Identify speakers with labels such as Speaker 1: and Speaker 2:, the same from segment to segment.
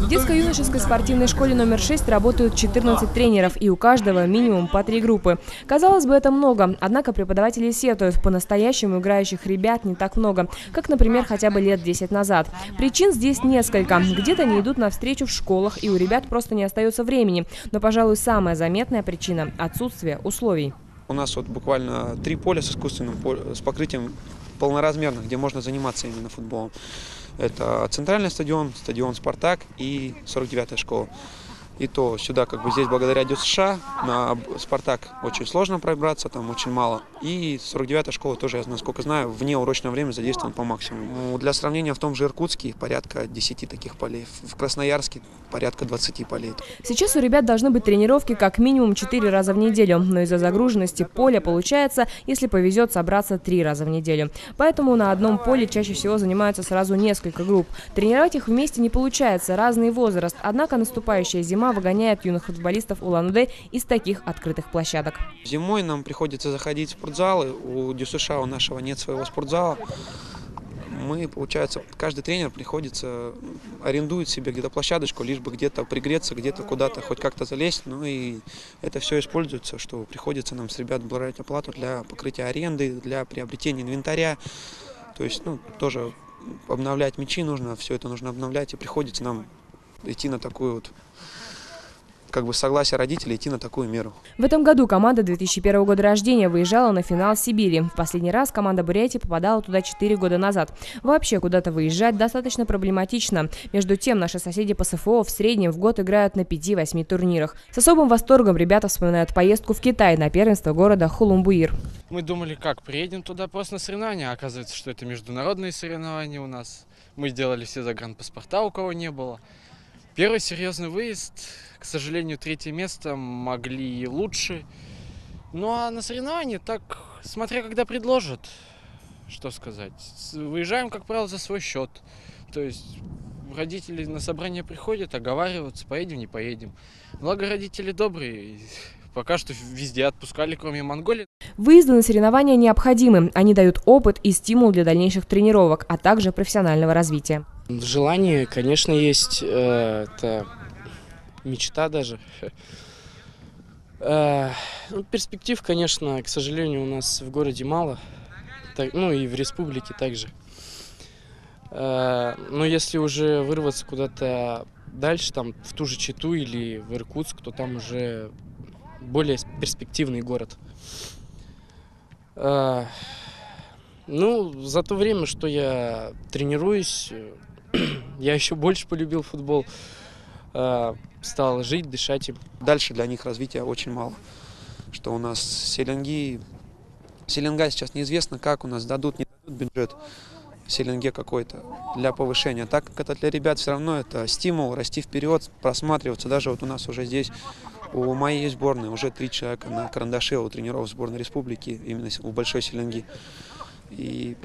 Speaker 1: В детско-юношеской спортивной школе номер 6 работают 14 тренеров, и у каждого минимум по три группы. Казалось бы, это много, однако преподаватели сетуют, по-настоящему играющих ребят не так много, как, например, хотя бы лет 10 назад. Причин здесь несколько. Где-то не идут навстречу в школах, и у ребят просто не остается времени. Но, пожалуй, самая заметная причина – отсутствие условий.
Speaker 2: У нас вот буквально три поля с искусственным с покрытием полноразмерных, где можно заниматься именно футболом. Это центральный стадион, стадион «Спартак» и 49-я школа. И то сюда, как бы здесь, благодаря ДЮСШ, на «Спартак» очень сложно пробраться, там очень мало. И 49-я школа тоже, я насколько знаю, вне урочное время задействован по максимуму. Для сравнения, в том же Иркутске порядка 10 таких полей, в Красноярске порядка 20 полей.
Speaker 1: Сейчас у ребят должны быть тренировки как минимум 4 раза в неделю, но из-за загруженности поля получается, если повезет, собраться 3 раза в неделю. Поэтому на одном поле чаще всего занимаются сразу несколько групп. Тренировать их вместе не получается, разный возраст, однако наступающая зима выгоняет юных футболистов Улан-Удэ из таких открытых площадок.
Speaker 2: Зимой нам приходится заходить в спортзалы. У ДЮСШ у нашего нет своего спортзала. Мы, получается, каждый тренер приходится, арендует себе где-то площадочку, лишь бы где-то пригреться, где-то куда-то хоть как-то залезть. Ну и это все используется, что приходится нам с ребят брать оплату для покрытия аренды, для приобретения инвентаря. То есть, ну, тоже обновлять мячи нужно, все это нужно обновлять, и приходится нам идти на такую вот как бы согласие родителей идти на такую меру.
Speaker 1: В этом году команда 2001 года рождения выезжала на финал Сибири. В последний раз команда Бурятии попадала туда 4 года назад. Вообще куда-то выезжать достаточно проблематично. Между тем, наши соседи по СФО в среднем в год играют на 5-8 турнирах. С особым восторгом ребята вспоминают поездку в Китай на первенство города Хулумбуир.
Speaker 3: Мы думали, как, приедем туда просто на соревнования, а оказывается, что это международные соревнования у нас. Мы сделали все загранпаспорта, у кого не было. Первый серьезный выезд, к сожалению, третье место могли лучше. Ну а на соревнования так, смотря когда предложат, что сказать. Выезжаем, как правило, за свой счет. То есть родители на собрание приходят, оговариваются, поедем, не поедем. Благо родители добрые, пока что везде отпускали, кроме Монголии.
Speaker 1: Выезды на соревнования необходимы. Они дают опыт и стимул для дальнейших тренировок, а также профессионального развития.
Speaker 4: Желание, конечно, есть. Э, это мечта даже. Э, ну, перспектив, конечно, к сожалению, у нас в городе мало. ну и в республике также. Э, но если уже вырваться куда-то дальше, там в ту же Читу или в Иркутск, то там уже более перспективный город. Ну, за то время, что я тренируюсь, я еще больше полюбил футбол, э, стал жить, дышать им.
Speaker 2: Дальше для них развития очень мало. Что у нас селенги, селенга сейчас неизвестно, как у нас дадут, не дадут бюджет селенге какой-то для повышения. Так как это для ребят все равно это стимул расти вперед, просматриваться. Даже вот у нас уже здесь у моей сборной уже три человека на карандаше у тренеров сборной республики, именно у большой селенги. И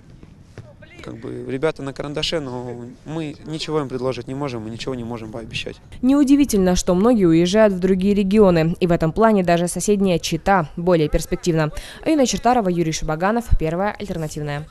Speaker 2: как бы ребята на карандаше, но мы ничего им предложить не можем, мы ничего не можем пообещать.
Speaker 1: Неудивительно, что многие уезжают в другие регионы, и в этом плане даже соседняя Чита более перспективна. Аина Чертарова, Юрий Шабаганов, Первая альтернативная.